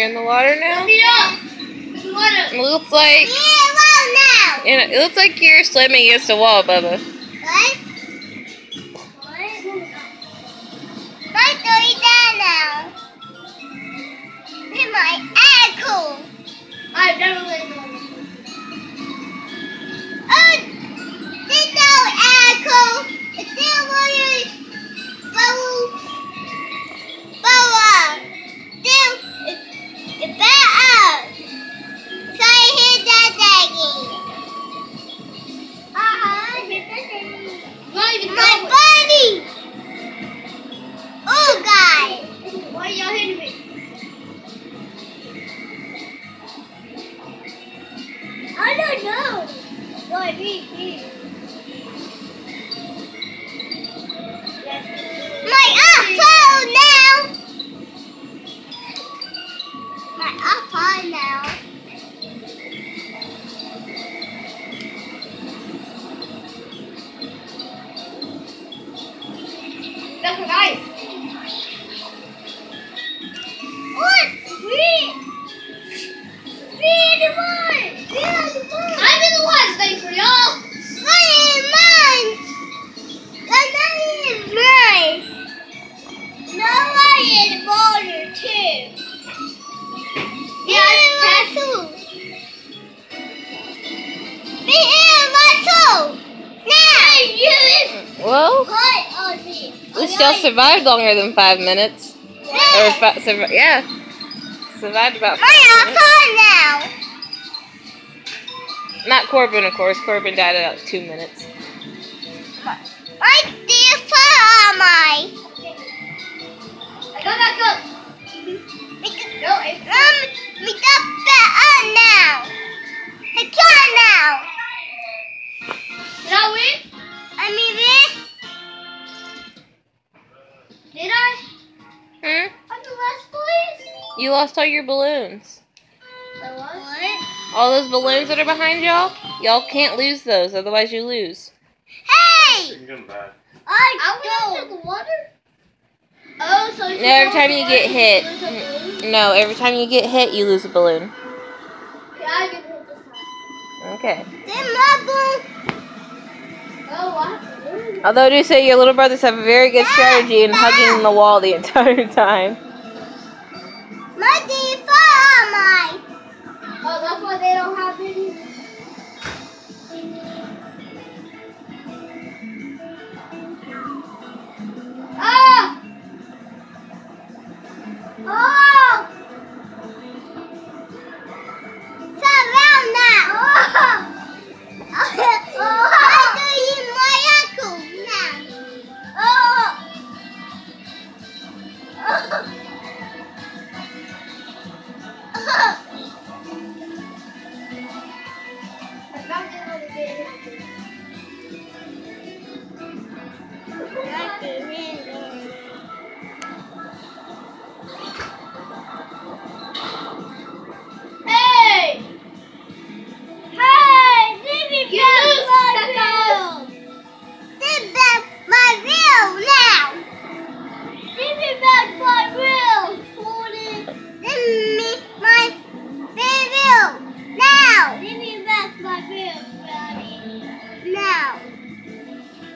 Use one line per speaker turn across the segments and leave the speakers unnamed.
You're in the water now?
Me up. There's water.
It looks like
Me alone now.
it looks like you're swimming against the wall, Bubba.
What?
Well,
put on me.
at least y'all survived longer than five minutes. Or fi- survi- yeah, survived about five minutes.
iPhone now.
Not Corbin, of course. Corbin died at like two minutes.
Dear phone on my.
I
You lost all your balloons.
I was.
What?
All those balloons that are behind y'all, y'all can't lose those, otherwise you lose.
Hey!
You can back.
I
I went into the water. Oh, so
No, every time you get hit. No, every time you get hit, you lose a balloon.
Okay, I get hit this time.
Okay.
Then my boo.
Oh, I have to lose.
Although I do say your little brothers have a very good ah, strategy in hugging ah! the wall the entire time.
My phone my.
Oh, that's why they don't have any.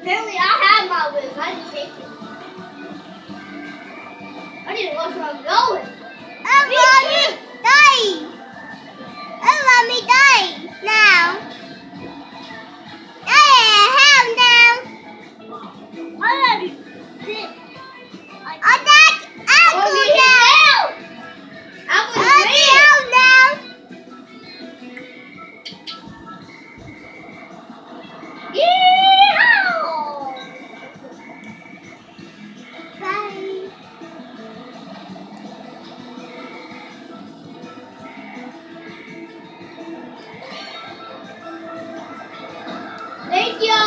Apparently, I have my wings. I just take it. I need to watch where I'm going.
And